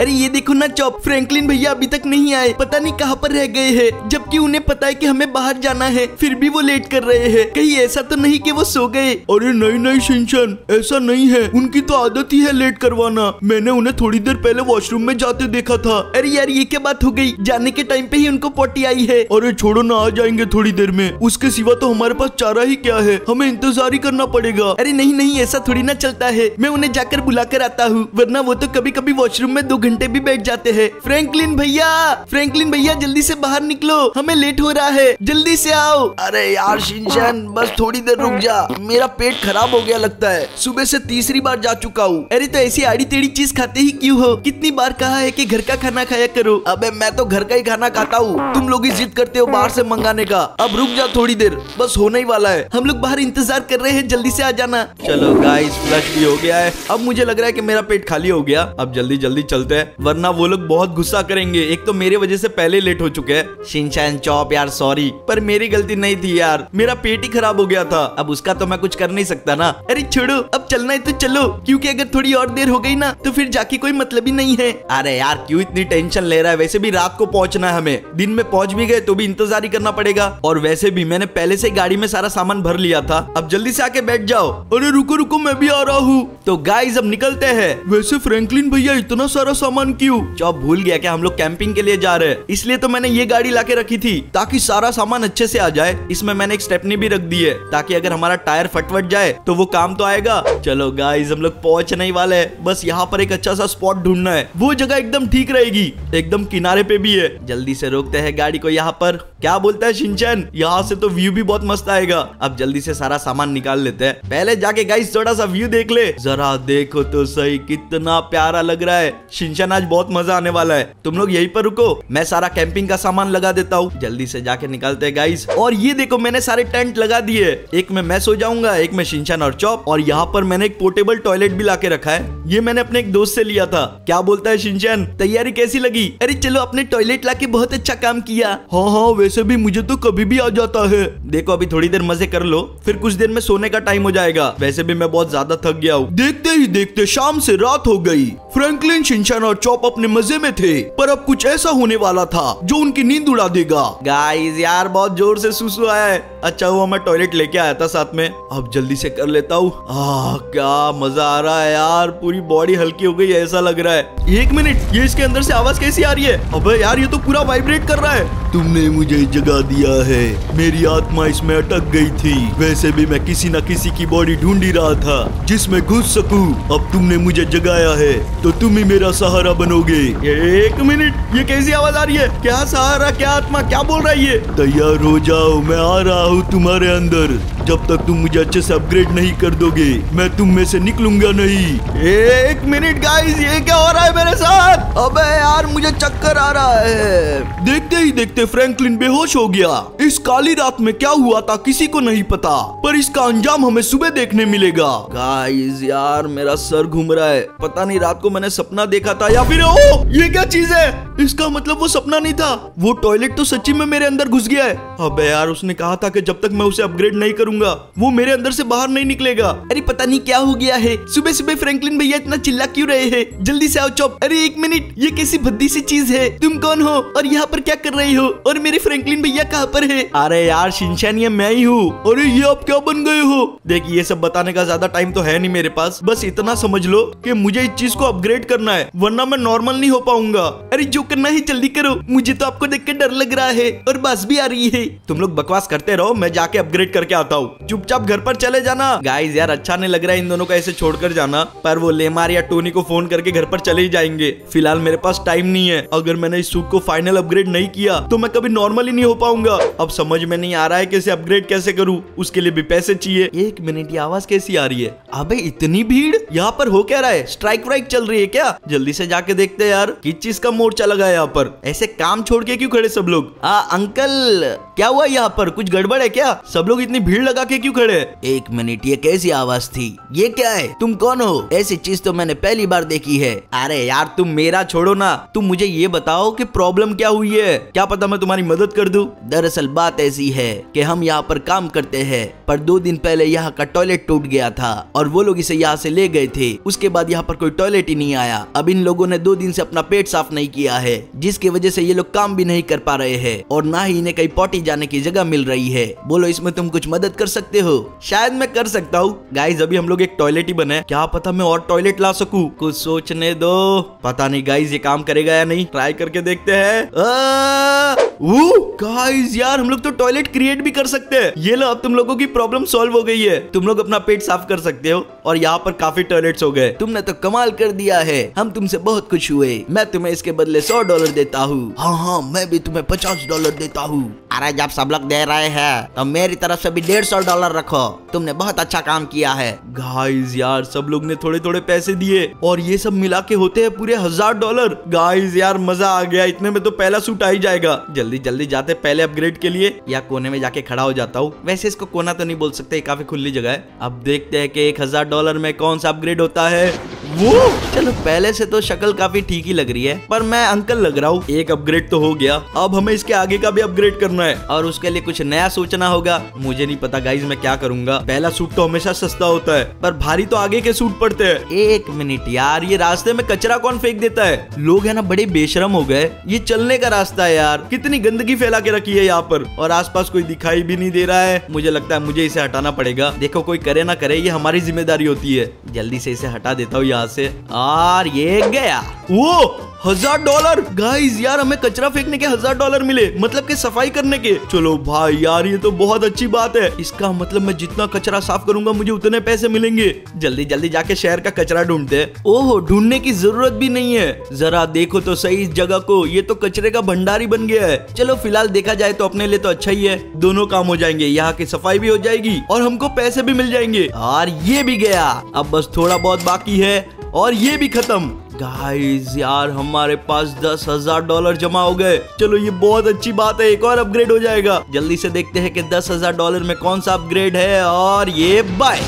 अरे ये देखो ना चौप, फ्रैंकलिन भैया अभी तक नहीं आए। पता नहीं कहाँ पर रह गए हैं, जबकि उन्हें पता है कि हमें बाहर जाना है, फिर भी वो लेट कर रहे हैं। कहीं ऐसा तो नहीं कि वो सो गए। अरे नहीं नहीं, शिनचन, ऐसा नहीं है। उनकी तो आदत ही है लेट करवाना। मैंने उन्हें थोड़ी देर पहले वॉशरूम में जाते देखा था। अरे यार, ये क्या बात हो गई? जाने के टाइम पे ही उनको पोटी आई है। अरे छोड़ो ना, आ जाएँगे थोड़ी देर में। उसके सिवा तो हमारे पास चारा ही क्या है? हमें इंतज़ार ही करना पड़ेगा। अरे नहीं नहीं, ऐसा थोड़ी ना चलता है। मैं उन्हें जाकर बुला कर आता हूँ, वरना वो तो कभी कभी वॉशरूम में दो भी बैठ जाते हैं। फ्रैंकलिन भैया फ्रैंकलिन भैया, जल्दी से बाहर निकलो। हमें लेट हो रहा है। जल्दी से आओ। अरे यार, शिनचैन, बस थोड़ी देर रुक जा। मेरा पेट खराब हो गया लगता है। सुबह से तीसरी बार जा चुका हूँ। अरे तो ऐसी आड़ी टेढ़ी चीज़ खाते ही क्यों हो? कितनी बार कहा है कि घर का खाना खाया करो। अबे, मैं तो घर का ही खाना खाता हूँ। तुम लोग ही जिद करते हो बाहर से मंगाने का। अब रुक जा थोड़ी देर। बस होने ही वाला है। हम लोग बाहर इंतज़ार कर रहे हैं। जल्दी से आ जाना। चलो गाइस फ्लश भी हो गया है। अब मुझे लग रहा है कि मेरा पेट खाली हो गया। अब जल्दी जल्दी चलते हैं। वरना वो लोग बहुत गुस्सा करेंगे। एक तो मेरे वजह से पहले लेट हो चुके हैं। शिनचैन, चौप यार सॉरी पर मेरी गलती नहीं थी यार। मेरा पेट ही खराब हो गया था। अब उसका तो मैं कुछ कर नहीं सकता ना। अरे छोड़ो, अब चलना है तो चलो। क्योंकि अगर थोड़ी और देर हो गई ना तो फिर जाके कोई मतलब ही नहीं है। अरे यार, क्यों इतनी टेंशन ले रहा है? वैसे भी रात को पहुँचना है हमें। दिन में पहुँच भी गए तो भी इंतज़ार ही करना पड़ेगा। और वैसे भी मैंने पहले से गाड़ी में सारा सामान भर लिया था। अब जल्दी से आके बैठ जाओ। अरे रुको रुको, मैं भी आ रहा हूँ। तो गाइस अब निकलते हैं। वैसे फ्रैंकलिन भैया, इतना सारा क्यों? जब भूल गया क्या हम लोग कैंपिंग के लिए जा रहे हैं। इसलिए तो मैंने ये गाड़ी ला रखी थी, ताकि सारा सामान अच्छे से आ जाए। इसमें मैंने एक स्टेपनी भी रख दी है ताकि अगर हमारा टायर फटवट जाए तो वो काम तो आएगा। चलो गाइज़ हम लोग पहुँचने वाले है। बस यहाँ पर एक अच्छा सा स्पॉट ढूंढना है। वो जगह एकदम ठीक रहेगी, एकदम किनारे पे भी है। जल्दी से रोकते हैं गाड़ी को यहाँ पर। क्या बोलता है शिनचैन? यहाँ से तो व्यू भी बहुत मस्त आएगा। अब जल्दी से सारा सामान निकाल लेते हैं। पहले जाके गाइस थोड़ा सा व्यू देख ले। जरा देखो तो सही, कितना प्यारा लग रहा है। शिनचैन, आज बहुत मज़ा आने वाला है। तुम लोग यहीं पर रुको। मैं सारा कैंपिंग का सामान लगा देता हूँ। जल्दी से जाके निकालते हैं गाइस और ये देखो, मैंने सारे टेंट लगा दिए। एक में मैं सो जाऊँगा, एक में शिनचैन और चौप। और यहाँ पर मैंने एक पोर्टेबल टॉयलेट भी लाके रखा है। ये मैंने अपने एक दोस्त से लिया था। क्या बोलता है शिनचैन? तैयारी कैसी लगी? अरे चलो, अपने टॉयलेट लाके बहुत अच्छा काम किया। हाँ हाँ वैसे भी मुझे तो कभी भी आ जाता है। देखो अभी थोड़ी देर मज़े कर लो फिर कुछ देर में सोने का टाइम हो जाएगा। वैसे भी मैं बहुत ज़्यादा थक गया हूँ। देखते ही देखते शाम से रात हो गई। फ्रैंकलिन शिनशान और चॉप अपने मज़े में थे पर अब कुछ ऐसा होने वाला था जो उनकी नींद उड़ा देगा। गाइस यार बहुत ज़ोर से सुसु आया है। अच्छा हुआ मैं टॉयलेट लेके आया था साथ में। अब जल्दी से कर लेता हूँ। क्या मज़ा आ रहा है यार। पूरी बॉडी हल्की हो गई, ऐसा लग रहा है। एक मिनट ये इसके अंदर से आवाज़ कैसी आ रही है? अबे यार, ये तो पूरा वाइब्रेट कर रहा है। तुमने मुझे जगा दिया है। मेरी आत्मा इसमें अटक गई थी। वैसे भी मैं किसी न किसी की बॉडी ढूंढ ही रहा था, जिसमें घुस सकूँ। अब तुमने मुझे जगाया है तो तुम ही मेरा सहारा बनोगे। एक मिनट ये कैसी आवाज़ आ रही है? क्या सहारा, क्या आत्मा, क्या बोल रहा है? तैयार हो जाओ, मैं आ रहा हूँ तुम्हारे अंदर जब तक तुम मुझे अच्छे से अपग्रेड नहीं कर दोगे मैं तुम में से निकलूँगा नहीं। एक मिनट गाइस ये क्या हो रहा है मेरे साथ? अबे यार मुझे चक्कर आ रहा है। देखते ही देखते फ्रैंकलिन बेहोश हो गया। इस काली रात में क्या हुआ था किसी को नहीं पता पर इसका अंजाम हमें सुबह देखने मिलेगा। गाइस यार मेरा सर घूम रहा है। पता नहीं रात को मैंने सपना देखा था या फिर ओ ये क्या चीज़ है? इसका मतलब वो सपना नहीं था। वो टॉयलेट तो सच्ची में मेरे अंदर घुस गया है। अबे यार उसने कहा था कि जब तक मैं उसे अपग्रेड नहीं करूँगा। वो मेरे अंदर से बाहर नहीं निकलेगा। अरे पता नहीं क्या हो गया है। सुबह सुबह फ्रैंकलिन भैया इतना चिल्ला क्यों रहे हैं? जल्दी से आओ, चौप। अरे एक मिनट। ये कैसी भद्दी सी चीज़ है। तुम कौन हो? और यहाँ पर क्या कर रही हो? और मेरे फ्रैंकलिन भैया कहाँ पर है? अरे यार, शिनचैन, ये मैं ही हूँ। अरे ये आप क्या बन गए हो? देखिए ये सब बताने का ज़्यादा टाइम तो है नहीं मेरे पास। बस इतना समझ लो कि मुझे इस चीज़ को अपग्रेड करना है, वरना मैं नॉर्मल नहीं हो पाऊँगा। अरे जो करना है जल्दी करो। मुझे तो आपको देख के डर लग रहा है। और बस भी आ रही है। तुम लोग बकवास करते रहो, मैं जाके अपग्रेड करके आता हूँ। चुपचाप घर पर चले जाना। गाइस यार अच्छा नहीं लग रहा है इन दोनों का ऐसे छोड़कर जाना। पर वो लेमार या टोनी को फ़ोन करके घर पर चले ही जाएँगे। फ़िलहाल मेरे पास टाइम नहीं है। अगर मैंने इस सूट को फाइनल अपग्रेड नहीं किया तो मैं कभी नॉर्मल ही नहीं हो पाऊँगा। अब समझ में नहीं आ रहा है कैसे अपग्रेड कैसे करूँ। उसके लिए भी पैसे चाहिए। एक मिनट ये आवाज़ कैसी आ रही है? अबे, इतनी भीड़? यहाँ पर हो क्या रहा है? स्ट्राइक वाइक चल रही है क्या? जल्दी से जाके देखते हैं यार, किस चीज़ का मोर्चा लगा है यहाँ पर। ऐसे काम छोड़ के क्यों खड़े सब लोग? आ अंकल, क्या हुआ यहाँ पर? कुछ गड़बड़ है क्या? सब लोग इतनी भीड़ लगा के क्यों खड़े? एक मिनट, ये कैसी आवाज़ थी? ये क्या है? तुम कौन हो? ऐसी चीज़ तो मैंने पहली बार देखी है। अरे यार, तुम मेरा छोड़ो ना। तुम मुझे ये बताओ कि प्रॉब्लम क्या हुई है? क्या पता मैं तुम्हारी मदद कर दूँ? दरअसल बात ऐसी है कि हम यहाँ पर काम करते हैं, पर दो दिन पहले यहाँ का टॉयलेट टूट गया था, और वो लोग इसे यहाँ से ले गए थे। उसके बाद यहाँ पर कोई टॉयलेट ही नहीं आया। अब इन लोगों ने दो दिन से अपना पेट साफ़ नहीं किया है, जिसकी वजह से ये लोग काम भी नहीं कर पा रहे हैं, और ना ही इन्हें कहीं पॉटी जाने की जगह मिल रही है। बोलो, इसमें तुम कुछ मदद कर सकते हो। शायद मैं कर सकता हूँ। गाइज़ अभी हम लोग एक टॉयलेट ही बने क्या पता मैं और टॉयलेट ला सकूँ? कुछ सोचने दो। पता नहीं गाइज़ ये काम करेगा या नहीं। ट्राई करके देखते हैं। गाइज़ यार, हम लोग तो टॉयलेट क्रिएट भी कर सकते हैं। ये लो, अब तुम लोगों की प्रॉब्लम सॉल्व हो गई है। तुम लोग अपना पेट साफ़ कर सकते हो। और यहाँ पर काफ़ी टॉयलेट्स हो गए। तुमने तो कमाल कर दिया है। हम तुमसे बहुत खुश हुए। मैं तुम्हें इसके बदले सौ डॉलर देता हूँ। हाँ हाँ मैं भी तुम्हें पचास डॉलर देता हूँ। अरे जब सब लोग दे रहे हैं तो मेरी तरफ़ से भी डेढ़ सौ डॉलर रखो। तुमने बहुत अच्छा काम किया है। गाइस यार, सब लोग ने थोड़े थोड़े पैसे दिए, और ये सब मिला के होते हैं पूरे हज़ार डॉलर। गाइस यार, मज़ा आ गया। इतने में तो पहला सूट आ ही जाएगा। जल्दी जल्दी जाते पहले अपग्रेड के लिए। या कोने में जाके खड़ा हो जाता हूँ। वैसे इसको कोना तो नहीं बोल सकते काफ़ी खुली जगह है। अब देखते हैं कि एक हज़ार डॉलर में कौन सा अपग्रेड होता है। वो? चलो, पहले से तो शक्ल काफ़ी ठीक ही लग रही है, पर मैं अंकल लग रहा हूँ। एक अपग्रेड तो हो गया। अब हमें इसके आगे का भी अपग्रेड करना है, और उसके लिए कुछ नया सोचना होगा। मुझे नहीं पता गाइज़ मैं क्या करूँगा। पहला सूट तो हमेशा सस्ता होता है, पर भारी तो आगे के सूट पड़ते हैं। एक मिनट यार, ये रास्ते में कचरा कौन फेंक देता है? लोग है ना, बड़े बेशरम हो गए। ये चलने का रास्ता है, यार। कितनी गंदगी फैला के रखी है यहाँ पर, और आसपास कोई दिखाई भी नहीं दे रहा है। मुझे लगता है मुझे इसे हटाना पड़ेगा। देखो, कोई करे ना करे, ये हमारी ज़िम्मेदारी होती है। जल्दी से इसे हटा देता हूँ यहाँ से और ये गया। वो हज़ार डॉलर। गाइस यार, हमें कचरा फेंकने के हज़ार डॉलर मिले मतलब के सफ़ाई करने के। चलो भाई, यार, ये तो बहुत अच्छी बात है। इसका मतलब मैं जितना कचरा साफ़ करूँगा, मुझे उतने पैसे मिलेंगे। जल्दी जल्दी जाके शहर का कचरा ढूंढते हैं। ओहो, ढूँढने की ज़रूरत भी नहीं है। जरा देखो तो सही इस जगह को। ये तो कचरे का भंडार बन गया है। चलो, फ़िलहाल देखा जाए तो अपने लिए तो अच्छा ही है। दोनों काम हो जाएँगे। यहाँ की सफ़ाई भी हो जाएगी और हमको पैसे भी मिल जाएँगे। और ये भी गया। अब बस थोड़ा बहुत बाकी है और ये भी खत्म। गाइस यार, हमारे पास दस हज़ार डॉलर जमा हो गए। चलो, ये बहुत अच्छी बात है, एक और अपग्रेड हो जाएगा। जल्दी से देखते हैं कि दस हज़ार डॉलर में कौन सा अपग्रेड है, और ये बाय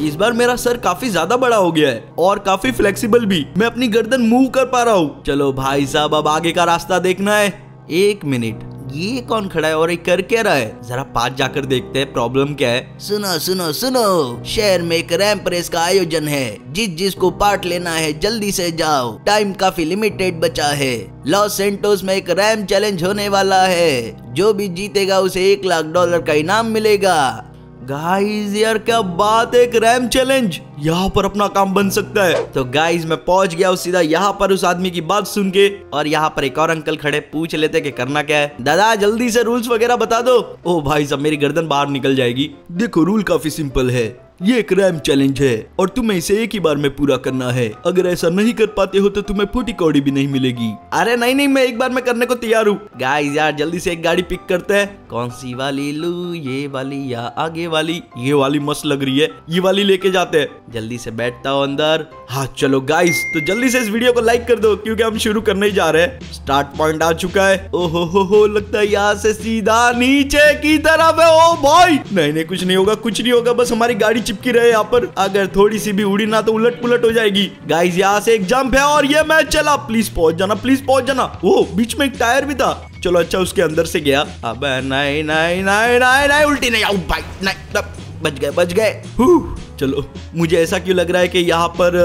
इस बार मेरा सर काफ़ी ज़्यादा बड़ा हो गया है, और काफ़ी फ्लेक्सिबल भी। मैं अपनी गर्दन मूव कर पा रहा हूँ। चलो भाई साहब, अब आगे का रास्ता देखना है। एक मिनट। ये कौन खड़ा है और ये कर क्या रहा है? जरा पास जाकर देखते हैं प्रॉब्लम क्या है। सुनो सुनो सुनो। शहर में एक रैम्प रेस का आयोजन है। जिस, जिसको पार्ट लेना है, जल्दी से जाओ। टाइम काफ़ी लिमिटेड बचा है। लॉस सेंटोस में एक रैम चैलेंज होने वाला है। जो भी जीतेगा, उसे एक लाख डॉलर का इनाम मिलेगा। गाइस यार, क्या बात है? एक रैम चैलेंज यहाँ पर अपना काम बन सकता है। तो गाइस मैं पहुँच गया उस सीधा यहाँ पर उस आदमी की बात सुन के। और यहाँ पर एक और अंकल खड़े, पूछ लेते कि करना क्या है। दादा, जल्दी से रूल्स वगैरह बता दो। ओ भाई साहब, मेरी गर्दन बाहर निकल जाएगी। देखो रूल काफ़ी सिंपल है। ये एक रैम चैलेंज है और तुम्हें इसे एक ही बार में पूरा करना है। अगर ऐसा नहीं कर पाते हो तो तुम्हें फूटी कौड़ी भी नहीं मिलेगी। अरे नहीं नहीं, मैं एक बार में करने को तैयार हूँ। गाइस यार, जल्दी से एक गाड़ी पिक करते हैं। कौन सी वाली लू, ये वाली या आगे वाली? ये वाली मस्त लग रही है। ये वाली लेके जाते हैं। जल्दी से बैठता हूँ अंदर। हाँ चलो गाइस तो जल्दी से इस वीडियो को लाइक कर दो, क्योंकि हम शुरू करने ही जा रहे हैं। स्टार्ट पॉइंट आ चुका है। ओहो, हो हो, लगता है यहाँ से सीधा नीचे की तरफ़ है। ओ भाई नहीं नहीं, कुछ नहीं होगा, कुछ नहीं होगा, बस हमारी गाड़ी चिपकी रहे यहाँ पर। अगर थोड़ी सी भी उड़ी ना तो उलट पुलट हो जाएगी। गाइज़ यहाँ से एक जम्प है और ये मैच चला। प्लीज़ पहुँच जाना प्लीज़ पहुँच जाना। वो, बीच में एक टायर भी था। चलो अच्छा उसके अंदर से गया। अब नहीं नहीं नहीं नहीं नहीं, उल्टी नहीं। आउट भाई नहीं बच गए बच गए। चलो, मुझे ऐसा क्यों लग रहा है कि यहाँ पर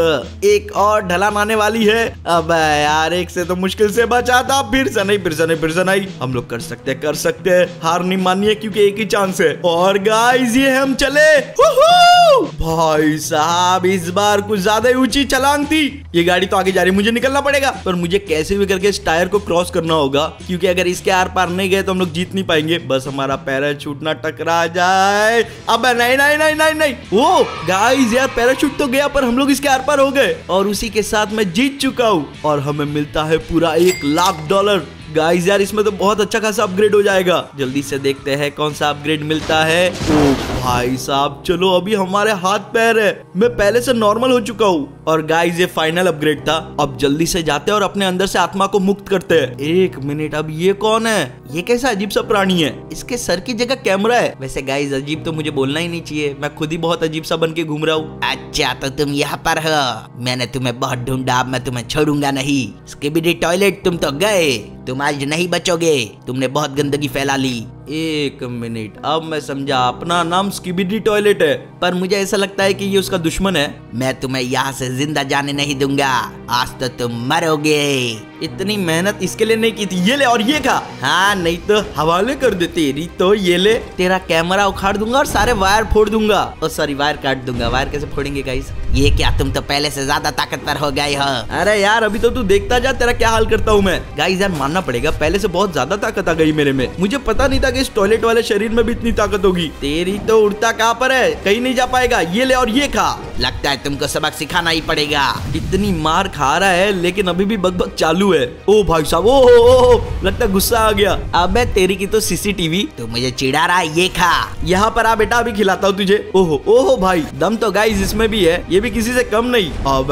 एक और ढलान आने वाली है? अब यार, एक से तो मुश्किल से बचा था, फिर से नहीं, फिर से नहीं, फिर से नहीं। हम लोग कर सकते हैं, कर सकते हैं। हार नहीं मानिए, क्योंकि एक ही चांस है। और गाइस ये हम चले। भाई साहब, इस बार कुछ ज़्यादा ही ऊँची छलांग थी। ये गाड़ी तो आगे जा रही है, मुझे निकलना पड़ेगा। पर मुझे कैसे भी करके इस टायर को क्रॉस करना होगा, क्योंकि अगर इसके आर पार नहीं गए तो हम लोग जीत नहीं पाएँगे। बस हमारा पैराशूट छूटना टकरा जाए। अब नहीं नहीं नहीं नहीं नहीं। वो गाइस यार पैराशूट तो गया, पर हम लोग इसके आर पार हो गए। और उसी के साथ मैं जीत चुका हूँ। और हमें मिलता है पूरा एक लाख डॉलर। गाइस यार, इसमें तो बहुत अच्छा खासा अपग्रेड हो जाएगा। जल्दी से देखते हैं कौन सा अपग्रेड मिलता है। ओ, भाई साहब, चलो, अभी हमारे हाथ पैर है। मैं पहले से नॉर्मल हो चुका हूँ। और गाइस ये फाइनल अपग्रेड था। अब जल्दी से जाते हैं और अपने अंदर से आत्मा को मुक्त करते हैं। एक मिनट अब ये कौन है? ये कैसा अजीब सा प्राणी है? इसके सर की जगह कैमरा है। वैसे गाइस अजीब तो मुझे बोलना ही नहीं चाहिए। मैं खुद ही बहुत अजीब सा बन के घूम रहा हूँ। अच्छा तो तुम यहाँ पर हो। मैंने तुम्हें बहुत ढूंढा, अब मैं तुम्हें छोड़ूँगा नहीं। स्किबिडी टॉयलेट तुम तो गए। तुम आज नहीं बचोगे। तुमने बहुत गंदगी फैला ली। एक मिनट। अब मैं समझा, अपना नाम स्किबिडी टॉयलेट है। पर मुझे ऐसा लगता है कि ये उसका दुश्मन है। मैं तुम्हें यहाँ से ज़िंदा जाने नहीं दूँगा। आज तो तुम मरोगे। इतनी मेहनत इसके लिए नहीं की थी। ये ले और ये खा। हाँ नहीं तो हवाले कर दे तेरी तो ये ले। तेरा कैमरा उखाड़ दूँगा और सारे वायर फोड़ दूँगा। और सॉरी वायर काट दूँगा। वायर कैसे फोड़ेंगे गाइस ये क्या, तुम तो पहले से ज़्यादा ताकतवर हो गए हो। अरे यार, अभी तो तू देखता जा, तेरा क्या हाल करता हूँ मैं। गाइस यार, मानना पड़ेगा, पहले से बहुत ज़्यादा ताकत आ गई मेरे में। मुझे पता नहीं था कि इस टॉयलेट वाले शरीर में भी इतनी ताकत होगी। तेरी तो उड़ता कहाँ पर है? कहीं नहीं जा पाएगा। ये ले और ये खा। लगता है तुमको सबक सिखाना ही पड़ेगा। इतनी मार खा रहा है, लेकिन अभी भी बकबक चालू है। ओ भाई साहब ओ, हो लगता गुस्सा आ गया। अब तेरी की तो सीसीटीवी तो मुझे चिड़ा रहा है ये खा। यहाँ पर आ बेटा अभी खिलाता हूँ तुझे। ओहो ओहो भाई दम तो गाइस इसमें भी है ये भी किसी से कम नहीं। अब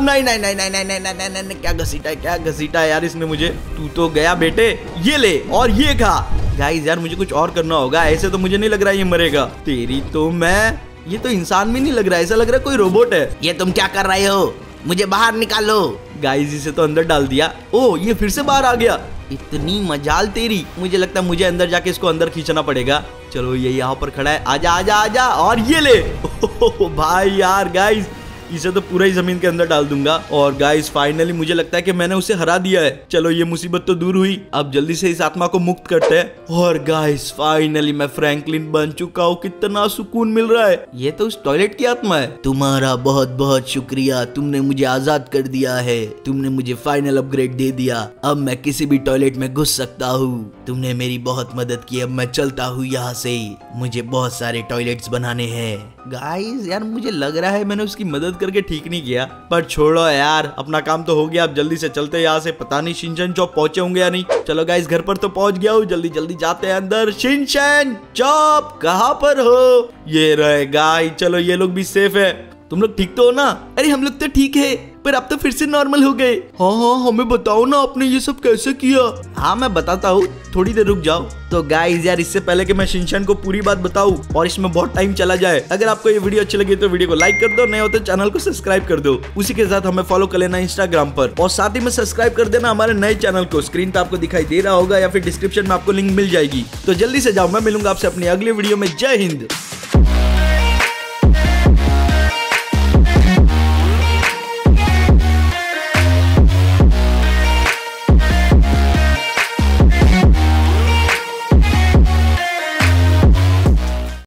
नहीं नहीं नहीं नहीं नहीं क्या घसीटा क्या घसीटा यार इसने मुझे। तू तो गया बेटे ये ले और ये खा। गाइस यार मुझे कुछ और करना होगा ऐसे तो मुझे नहीं लग रहा है ये मरेगा। तेरी तो मैं ये तो इंसान भी नहीं लग रहा है ऐसा लग रहा है कोई रोबोट है। ये तुम क्या कर रहे हो? मुझे बाहर निकालो। गाइस इसे तो अंदर डाल दिया। ओ ये फिर से बाहर आ गया। इतनी मजाल तेरी। मुझे लगता है मुझे अंदर जाके इसको अंदर खींचना पड़ेगा। चलो ये यहाँ पर खड़ा है। आजा आजा आजा और ये ले। ओ, भाई यार गाइस इसे तो पूरा ही ज़मीन के अंदर डाल दूँगा। और गाइस फाइनली मुझे लगता है कि मैंने उसे हरा दिया है। चलो, ये मुसीबत तो दूर हुई। अब जल्दी से इस आत्मा को मुक्त करते हैं। और गाइस फाइनली मैं फ्रैंकलिन बन चुका हूँ। कितना सुकून मिल रहा है। ये तो उस टॉयलेट की आत्मा है। तुम्हारा बहुत बहुत शुक्रिया। तुमने मुझे आज़ाद कर दिया है। तुमने मुझे फाइनल अपग्रेड दे दिया। अब मैं किसी भी टॉयलेट में घुस सकता हूँ। तुमने मेरी बहुत मदद की। अब मैं चलता हूँ यहाँ से। मुझे बहुत सारे टॉयलेट्स बनाने हैं। गाइस यार मुझे लग रहा है मैंने उसकी मदद करके ठीक नहीं किया। पर छोड़ो यार, अपना काम तो हो गया अब जल्दी से चलते यहाँ से। पता नहीं शिनचैन चौक पहुँचे होंगे या नहीं। चलो गाइस घर पर तो पहुँच गया हूँ, जल्दी जल्दी जाते हैं अंदर। शिनचैन चौप कहाँ पर हो? ये रहे गाय चलो, ये लोग भी सेफ़ है। तुम लोग ठीक तो हो ना? अरे, हम लोग तो ठीक है। पर अब तो फिर से नॉर्मल हो गए। हाँ हाँ हमें बताओ ना आपने ये सब कैसे किया? हाँ मैं बताता हूँ। थोड़ी देर रुक जाओ। तो गाइस यार इससे पहले कि मैं शिनचैन को पूरी बात बताऊँ और इसमें बहुत टाइम चला जाए अगर आपको ये वीडियो अच्छी लगी तो वीडियो को लाइक कर दो नए हो तो चैनल को सब्सक्राइब कर दो। उसी के साथ हमें फॉलो कर लेना इंस्टाग्राम पर। और साथ ही में सब्सक्राइब कर देना हमारे नए चैनल को। स्क्रीन पे आपको दिखाई दे रहा होगा या फिर डिस्क्रिप्शन में आपको लिंक मिल जाएगी। तो जल्दी से जाओ मैं मिलूँगा आपसे अपनी अगली वीडियो में। जय हिंद!